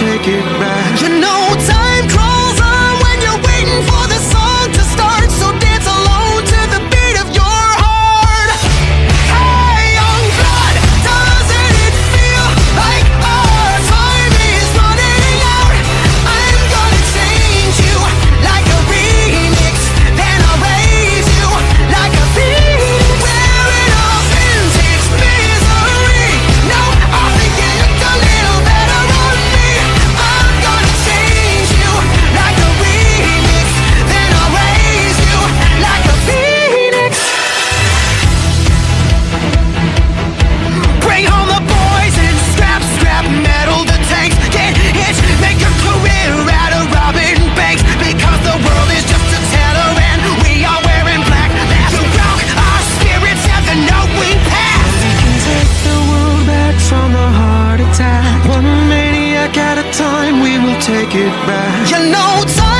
take it back. time we will take it back. You know time.